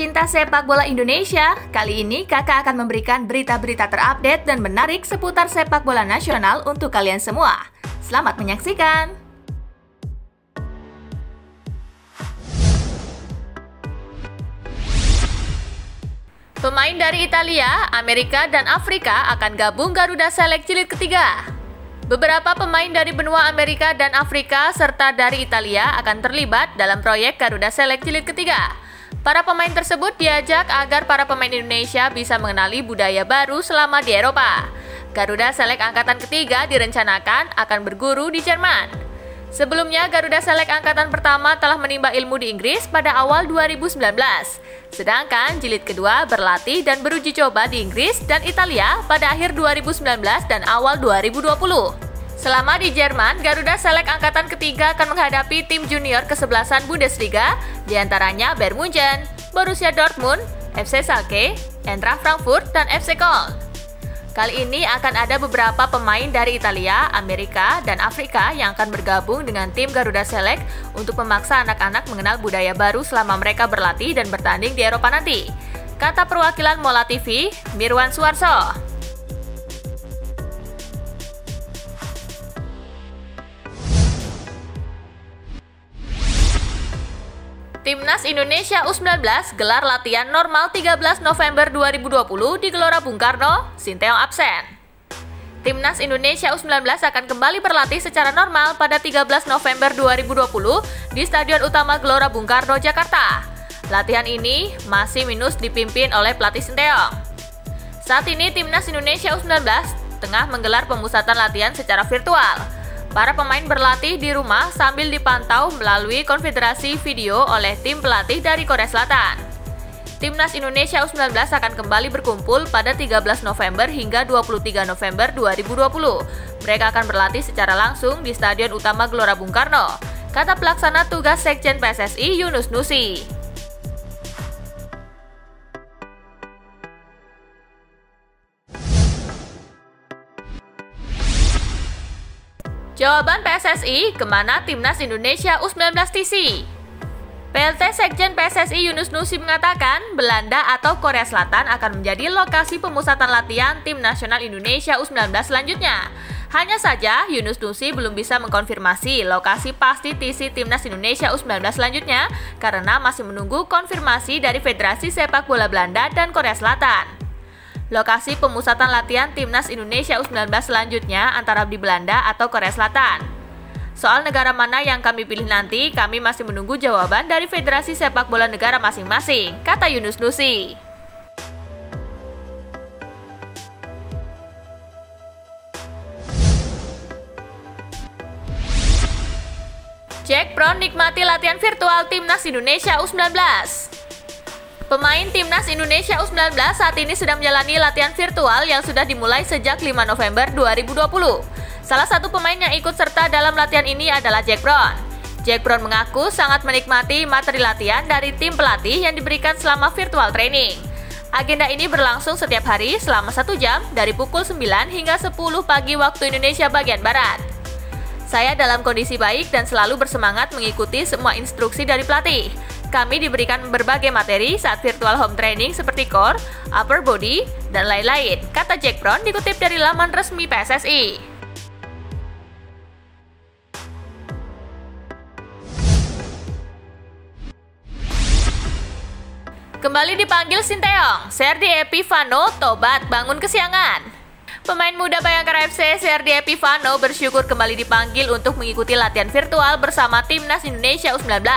pecinta sepak bola Indonesia, kali ini kakak akan memberikan berita-berita terupdate dan menarik seputar sepak bola nasional untuk kalian semua. Selamat menyaksikan! Pemain dari Italia, Amerika, dan Afrika akan gabung Garuda Select Jilid ketiga. Beberapa pemain dari benua Amerika dan Afrika serta dari Italia akan terlibat dalam proyek Garuda Select Jilid ketiga. Para pemain tersebut diajak agar para pemain Indonesia bisa mengenali budaya baru selama di Eropa. Garuda Select Angkatan ketiga direncanakan akan berguru di Jerman. Sebelumnya, Garuda Select Angkatan Pertama telah menimba ilmu di Inggris pada awal 2019. Sedangkan jilid kedua berlatih dan beruji coba di Inggris dan Italia pada akhir 2019 dan awal 2020. Selama di Jerman, Garuda Select Angkatan ketiga akan menghadapi tim junior kesebelasan Bundesliga, di antaranya Bayern Munchen, Borussia Dortmund, FC Schalke, Eintracht Frankfurt, dan FC Köln. Kali ini akan ada beberapa pemain dari Italia, Amerika, dan Afrika yang akan bergabung dengan tim Garuda Select untuk memaksa anak-anak mengenal budaya baru selama mereka berlatih dan bertanding di Eropa nanti. Kata perwakilan Mola TV, Mirwan Suarso. Timnas Indonesia U19 gelar latihan normal 13 November 2020 di Gelora Bung Karno, Sinteyong absen. Timnas Indonesia U19 akan kembali berlatih secara normal pada 13 November 2020 di Stadion Utama Gelora Bung Karno, Jakarta. Latihan ini masih minus dipimpin oleh pelatih Sinteyong. Saat ini Timnas Indonesia U19 tengah menggelar pemusatan latihan secara virtual. Para pemain berlatih di rumah sambil dipantau melalui konfederasi video oleh tim pelatih dari Korea Selatan. Timnas Indonesia U19 akan kembali berkumpul pada 13 November hingga 23 November 2020. Mereka akan berlatih secara langsung di Stadion Utama Gelora Bung Karno, kata pelaksana tugas Sekjen PSSI Yunus Nusi. Jawaban PSSI, ke mana Timnas Indonesia U19 TC? PLT Sekjen PSSI Yunus Nusi mengatakan, Belanda atau Korea Selatan akan menjadi lokasi pemusatan latihan tim nasional Indonesia U19 selanjutnya. Hanya saja, Yunus Nusi belum bisa mengkonfirmasi lokasi pasti TC Timnas Indonesia U19 selanjutnya karena masih menunggu konfirmasi dari Federasi Sepak Bola Belanda dan Korea Selatan. Lokasi pemusatan latihan timnas Indonesia U19 selanjutnya antara di Belanda atau Korea Selatan. Soal negara mana yang kami pilih nanti, kami masih menunggu jawaban dari Federasi Sepak Bola negara masing-masing, kata Yunus Nusi. Jack Brown nikmati latihan virtual timnas Indonesia U19. Pemain timnas Indonesia U19 saat ini sedang menjalani latihan virtual yang sudah dimulai sejak 5 November 2020. Salah satu pemain yang ikut serta dalam latihan ini adalah Jack Brown. Jack Brown mengaku sangat menikmati materi latihan dari tim pelatih yang diberikan selama virtual training. Agenda ini berlangsung setiap hari selama satu jam dari pukul 9 hingga 10 pagi waktu Indonesia bagian Barat. Saya dalam kondisi baik dan selalu bersemangat mengikuti semua instruksi dari pelatih. Kami diberikan berbagai materi saat virtual home training seperti core, upper body, dan lain-lain, kata Jack Brown dikutip dari laman resmi PSSI. Kembali dipanggil Sinteyong, Serdi Epifano tobat bangun kesiangan. Pemain muda Bayangkara FC Serdi Epifano bersyukur kembali dipanggil untuk mengikuti latihan virtual bersama timnas Indonesia U19.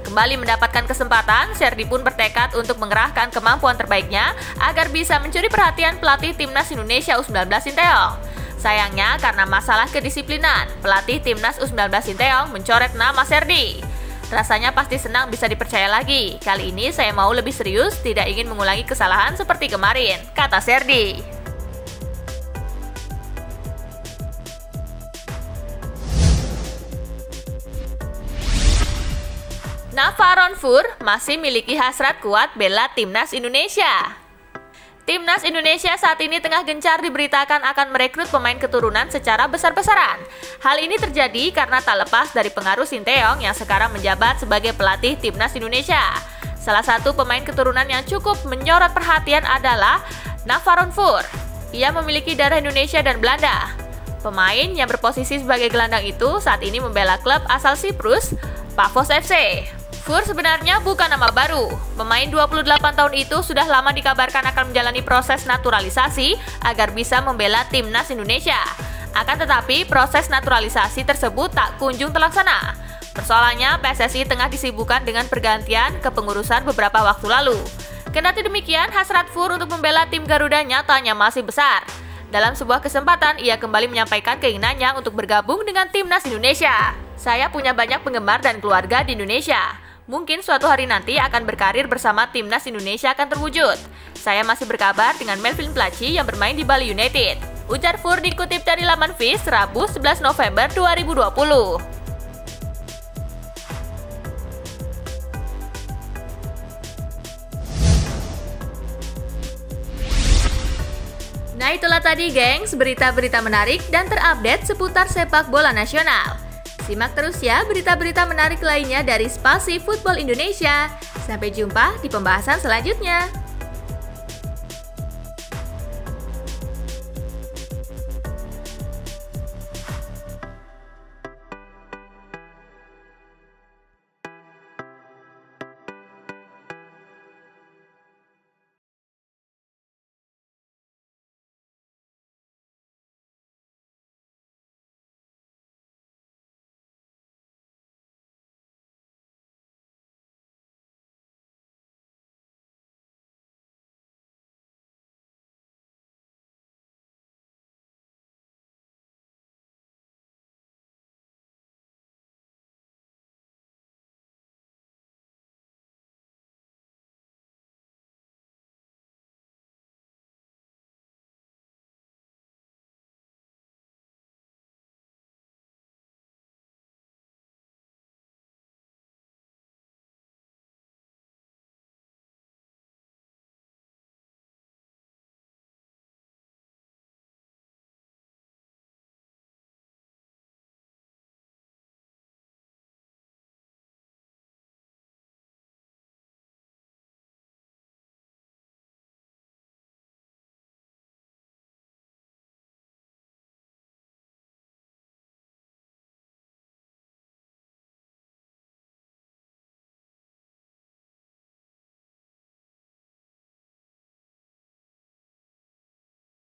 Kembali mendapatkan kesempatan, Serdi pun bertekad untuk mengerahkan kemampuan terbaiknya agar bisa mencuri perhatian pelatih timnas Indonesia U19 Sinteyong. Sayangnya karena masalah kedisiplinan, pelatih timnas U19 Sinteyong mencoret nama Serdi. Rasanya pasti senang bisa dipercaya lagi. Kali ini saya mau lebih serius, tidak ingin mengulangi kesalahan seperti kemarin, kata Serdi. Navaron Fur masih miliki hasrat kuat bela timnas Indonesia. Timnas Indonesia saat ini tengah gencar diberitakan akan merekrut pemain keturunan secara besar-besaran. Hal ini terjadi karena tak lepas dari pengaruh Sinteyong yang sekarang menjabat sebagai pelatih timnas Indonesia. Salah satu pemain keturunan yang cukup menyorot perhatian adalah Navarone Fur. Ia memiliki darah Indonesia dan Belanda. Pemain yang berposisi sebagai gelandang itu saat ini membela klub asal Siprus, Pavos FC. Fur sebenarnya bukan nama baru. Pemain 28 tahun itu sudah lama dikabarkan akan menjalani proses naturalisasi agar bisa membela timnas Indonesia. Akan tetapi, proses naturalisasi tersebut tak kunjung terlaksana. Persoalannya, PSSI tengah disibukkan dengan pergantian kepengurusan beberapa waktu lalu. Kendati demikian, hasrat Fur untuk membela tim Garuda nyatanya masih besar. Dalam sebuah kesempatan, ia kembali menyampaikan keinginannya untuk bergabung dengan timnas Indonesia. Saya punya banyak penggemar dan keluarga di Indonesia. Mungkin suatu hari nanti akan berkarir bersama timnas Indonesia akan terwujud. Saya masih berkabar dengan Melvin Placi yang bermain di Bali United. Ujar Fur dikutip dari laman Viz Rabu 11 November 2020. Nah itulah tadi gengs, berita-berita menarik dan terupdate seputar sepak bola nasional. Simak terus ya berita-berita menarik lainnya dari Spasi Football Indonesia. Sampai jumpa di pembahasan selanjutnya.